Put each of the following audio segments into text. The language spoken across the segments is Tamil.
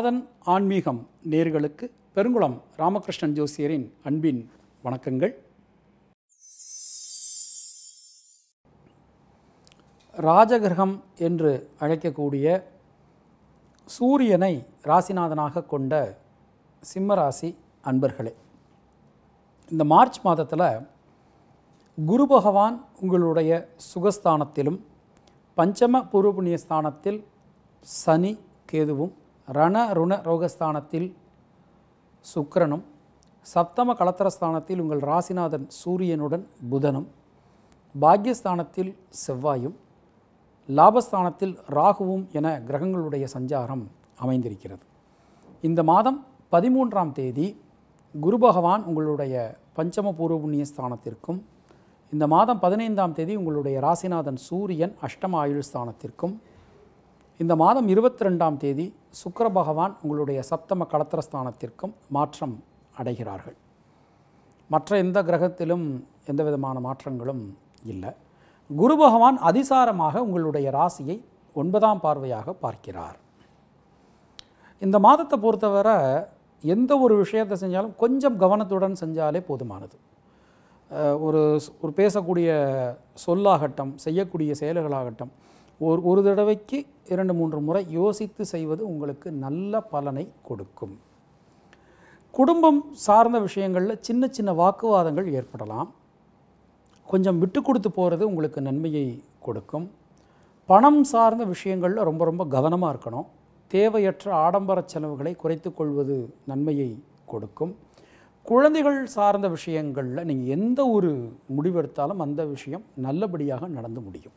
நாதன் ஆன்மீகம் நேர்களுக்கு பெருங்குளம் ராமகிருஷ்ணன் ஜோசியரின் அன்பின் வணக்கங்கள். ராஜகிரகம் என்று அழைக்கக்கூடிய சூரியனை ராசிநாதனாக கொண்ட சிம்மராசி அன்பர்களே இந்த மார்ச் மாதத்தில் குரு பகவான் உங்களுடைய சுகஸ்தானத்திலும் பஞ்சம பூர்வ ஸ்தானத்தில் சனி கேதுவும் ரண ருண ரோகஸ்தானத்தில் சுக்கரனும் சப்தம கலத்திரஸ்தானத்தில் உங்கள் ராசிநாதன் சூரியனுடன் புதனும் பாக்யஸ்தானத்தில் செவ்வாயும் லாபஸ்தானத்தில் ராகுவும் என கிரகங்களுடைய சஞ்சாரம் அமைந்திருக்கிறது. இந்த மாதம் பதிமூன்றாம் தேதி குரு பகவான் உங்களுடைய பஞ்சம பூர்வ புண்ணிய ஸ்தானத்திற்கும் இந்த மாதம் பதினைந்தாம் தேதி உங்களுடைய ராசிநாதன் சூரியன் அஷ்டம ஆயுள் ஸ்தானத்திற்கும் இந்த மாதம் இருபத்தி ரெண்டாம் தேதி சுக்கர பகவான் உங்களுடைய சப்தம கலத்திரஸ்தானத்திற்கும் மாற்றம் அடைகிறார்கள். மற்ற எந்த கிரகத்திலும் எந்த விதமான மாற்றங்களும் இல்லை. குரு பகவான் அதிசாரமாக உங்களுடைய ராசியை ஒன்பதாம் பார்வையாக பார்க்கிறார். இந்த மாதத்தை பொறுத்தவரை எந்த ஒரு விஷயத்தை செஞ்சாலும் கொஞ்சம் கவனத்துடன் செஞ்சாலே போதுமானது. ஒரு ஒரு பேசக்கூடிய சொல்லாகட்டும் செய்யக்கூடிய செயல்களாகட்டும் ஒரு ஒரு தடவைக்கு இரண்டு மூன்று முறை யோசித்து செய்வது உங்களுக்கு நல்ல பலனை கொடுக்கும். குடும்பம் சார்ந்த விஷயங்களில் சின்ன சின்ன வாக்குவாதங்கள் ஏற்படலாம். கொஞ்சம் விட்டு கொடுத்து போகிறது உங்களுக்கு நன்மையை கொடுக்கும். பணம் சார்ந்த விஷயங்களில் ரொம்ப ரொம்ப கவனமாக இருக்கணும். தேவையற்ற ஆடம்பர செலவுகளை குறைத்து கொள்வது நன்மையை கொடுக்கும். குழந்தைகள் சார்ந்த விஷயங்களில் நீங்கள் எந்த ஒரு முடிவெடுத்தாலும் அந்த விஷயம் நல்லபடியாக நடந்து முடியும்.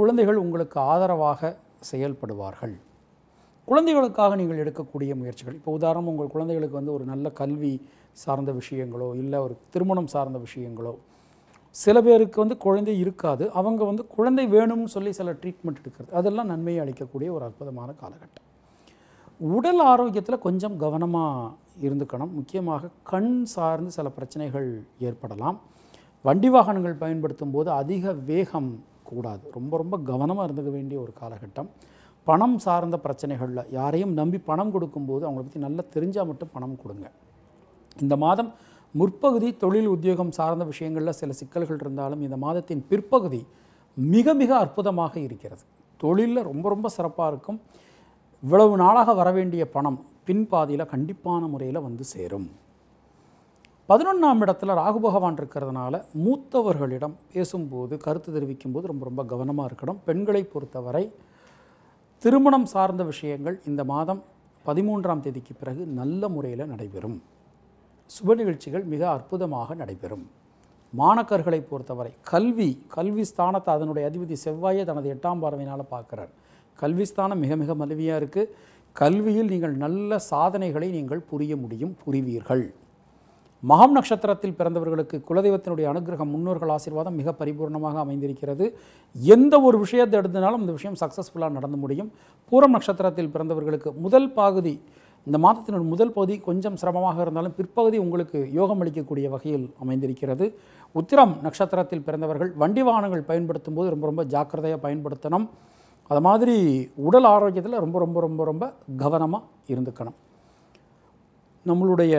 குழந்தைகள் உங்களுக்கு ஆதரவாக செயல்படுவார்கள். குழந்தைகளுக்காக நீங்கள் எடுக்கக்கூடிய முயற்சிகள் இப்போ உதாரணம் உங்கள் குழந்தைகளுக்கு வந்து ஒரு நல்ல கல்வி சார்ந்த விஷயங்களோ இல்லை ஒரு திருமணம் சார்ந்த விஷயங்களோ சில பேருக்கு வந்து குழந்தை இருக்காது அவங்க வந்து குழந்தை வேணும்னு சொல்லி சில ட்ரீட்மெண்ட் எடுக்கிறது அதெல்லாம் நன்மையை அளிக்கக்கூடிய ஒரு அற்புதமான காலகட்டம். உடல் ஆரோக்கியத்தில் கொஞ்சம் கவனமாக இருந்துக்கணும். முக்கியமாக கண் சார்ந்து சில பிரச்சனைகள் ஏற்படலாம். வண்டி வாகனங்கள் பயன்படுத்தும் போது அதிக வேகம் கூடாது ரொம்ப ரொம்ப கவனமாக இருந்துக்க வேண்டிய ஒரு காலகட்டம். பணம் சார்ந்த பிரச்சனைகளில் யாரையும் நம்பி பணம் கொடுக்கும்போது அவங்கள பற்றி நல்லா தெரிஞ்சால் மட்டும் பணம் கொடுங்க. இந்த மாதம் முற்பகுதி தொழில் உத்தியோகம் சார்ந்த விஷயங்களில் சில சிக்கல்கள் இருந்தாலும் இந்த மாதத்தின் பிற்பகுதி மிக மிக அற்புதமாக இருக்கிறது. தொழிலில் ரொம்ப ரொம்ப சிறப்பாக இருக்கும். இவ்வளவு நாளாக வர வேண்டிய பணம் பின்பாதியில் கண்டிப்பான முறையில் வந்து சேரும். பதினொன்றாம் இடத்துல ராகு பகவான் இருக்கிறதுனால மூத்தவர்களிடம் பேசும்போது கருத்து தெரிவிக்கும்போது ரொம்ப ரொம்ப கவனமாக இருக்கணும். பெண்களை பொறுத்தவரை திருமணம் சார்ந்த விஷயங்கள் இந்த மாதம் பதிமூன்றாம் தேதிக்கு பிறகு நல்ல முறையில் நடைபெறும். சுப நிகழ்ச்சிகள் மிக அற்புதமாக நடைபெறும். மாணக்கர்களை பொறுத்தவரை கல்வி கல்வி ஸ்தானத்தை அதனுடைய அதிபதி செவ்வாயை தனது எட்டாம் பார்வையினால் பார்க்குறார். கல்வி ஸ்தானம் மிக மிக மலிவியாக இருக்குது கல்வியில் நீங்கள் நல்ல சாதனைகளை நீங்கள் புரிய முடியும் புரிவீர்கள். மகம் நட்சத்திரத்தில் பிறந்தவர்களுக்கு குலதெய்வத்தினுடைய அனுகிரகம் முன்னோர்கள் ஆசீர்வாதம் மிக பரிபூர்ணமாக அமைந்திருக்கிறது. எந்த ஒரு விஷயத்தை எடுத்தனாலும் இந்த விஷயம் சக்ஸஸ்ஃபுல்லாக நடந்து முடியும். பூரம் நட்சத்திரத்தில் பிறந்தவர்களுக்கு முதல் பகுதி இந்த மாதத்தினுடைய முதல் பகுதி கொஞ்சம் சிரமமாக இருந்தாலும் பிற்பகுதி உங்களுக்கு யோகம் அளிக்கக்கூடிய வகையில் அமைந்திருக்கிறது. உத்திரம் நட்சத்திரத்தில் பிறந்தவர்கள் வண்டி வாகனங்கள் பயன்படுத்தும் போது ரொம்ப ரொம்ப ஜாக்கிரதையாக பயன்படுத்தணும். அது மாதிரி உடல் ஆரோக்கியத்தில் ரொம்ப ரொம்ப ரொம்ப ரொம்ப கவனமாக இருந்துக்கணும். நம்மளுடைய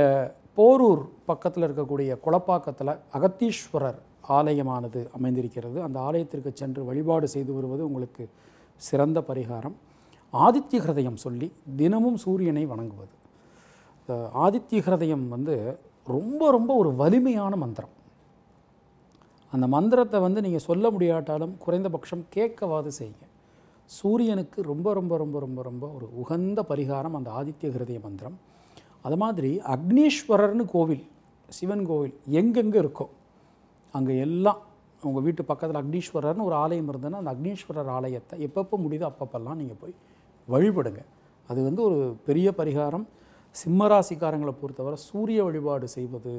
போரூர் பக்கத்தில் இருக்கக்கூடிய குளப்பாக்கத்தில் அகத்தீஸ்வரர் ஆலயமானது அமைந்திருக்கிறது. அந்த ஆலயத்திற்கு சென்று வழிபாடு செய்து வருவது உங்களுக்கு சிறந்த பரிகாரம். ஆதித்ய ஹிருதயம் சொல்லி தினமும் சூரியனை வணங்குவது. ஆதித்ய ஹிருதயம் வந்து ரொம்ப ரொம்ப ஒரு வலிமையான மந்திரம். அந்த மந்திரத்தை வந்து நீங்கள் சொல்ல முடியாட்டாலும் குறைந்தபட்சம் கேட்கவாது செய்யுங்க. சூரியனுக்கு ரொம்ப ரொம்ப ரொம்ப ரொம்ப ரொம்ப ஒரு உகந்த பரிகாரம் அந்த ஆதித்ய ஹிருதய மந்திரம். அது மாதிரி அக்னீஸ்வரர்னு கோவில் சிவன் கோவில் எங்கெங்கே இருக்கோ அங்கே எல்லாம் உங்கள் வீட்டு பக்கத்தில் அக்னீஸ்வரர்னு ஒரு ஆலயம் இருந்ததுன்னா அந்த அக்னீஸ்வரர் ஆலயத்தை எப்பப்போ முடியுதோ அப்பப்பெல்லாம் நீங்கள் போய் வழிபடுங்க. அது வந்து ஒரு பெரிய பரிகாரம். சிம்மராசிக்காரங்களை பொறுத்தவரை சூரிய வழிபாடு செய்வது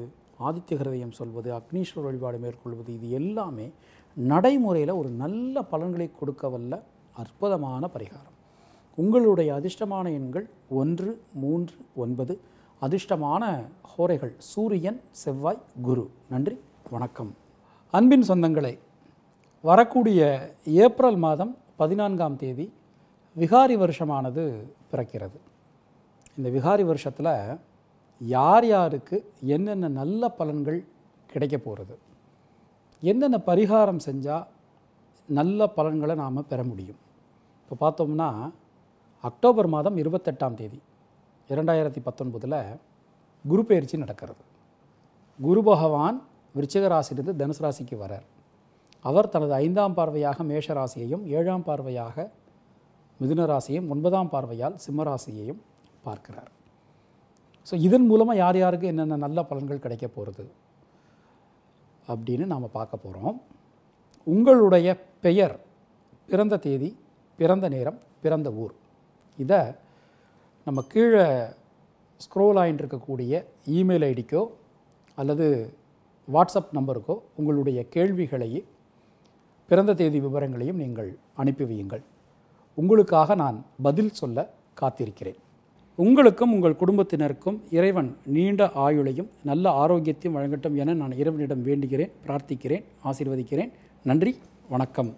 ஆதித்ய ஹிருதயம் சொல்வது அக்னீஸ்வரர் வழிபாடு மேற்கொள்வது இது எல்லாமே நடைமுறையில் ஒரு நல்ல பலன்களை கொடுக்க வல்ல அற்புதமான பரிகாரம். உங்களுடைய அதிர்ஷ்டமான எண்கள் ஒன்று மூன்று ஒன்பது அதிர்ஷ்டமான ஹோரைகள். சூரியன் செவ்வாய் குரு. நன்றி வணக்கம். அன்பின் சொந்தங்களே வரக்கூடிய ஏப்ரல் மாதம் பதினான்காம் தேதி விகாரி வருஷமானது பிறக்கிறது. இந்த விகாரி வருஷத்தில் யார் யாருக்கு என்னென்ன நல்ல பலன்கள் கிடைக்க போகிறது என்னென்ன பரிகாரம் செஞ்சால் நல்ல பலன்களை நாம் பெற முடியும்? இப்போ பார்த்தோம்னா அக்டோபர் மாதம் இருபத்தெட்டாம் தேதி. இரண்டாயிரத்தி பத்தொன்பதில் குரு பயிற்சி நடக்கிறது. குரு பகவான் விருச்சிக ராசியிலிருந்து தனுசு ராசிக்கு வரார். அவர் தனது ஐந்தாம் பார்வையாக மேஷ ராசியையும் ஏழாம் பார்வையாக மிதுன ராசியையும் ஒன்பதாம் பார்வையால் சிம்ம ராசியையும் பார்க்கிறார். ஸோ இதன் மூலமாக யார் யாருக்கு என்னென்ன நல்ல பலன்கள் கிடைக்க போகிறது அப்படின்னு நாம் பார்க்க போகிறோம் உங்களுடைய பெயர் பிறந்த தேதி பிறந்த நேரம் பிறந்த ஊர். இதை நம்ம கீழே ஸ்க்ரோல் ஆகிட்டு இருக்கக்கூடிய இமெயில் ஐடிக்கோ அல்லது வாட்ஸ்அப் நம்பருக்கோ உங்களுடைய கேள்விகளையும் பிறந்த தேதி விவரங்களையும் நீங்கள் அனுப்பி வையுங்கள். உங்களுக்காக நான் பதில் சொல்ல காத்திருக்கிறேன். உங்களுக்கும் உங்கள் குடும்பத்தினருக்கும் இறைவன் நீண்ட ஆயுளையும் நல்ல ஆரோக்கியத்தையும் வழங்கட்டும் என நான் இறைவனிடம் வேண்டுகிறேன் பிரார்த்திக்கிறேன் ஆசீர்வதிக்கிறேன். நன்றி வணக்கம்.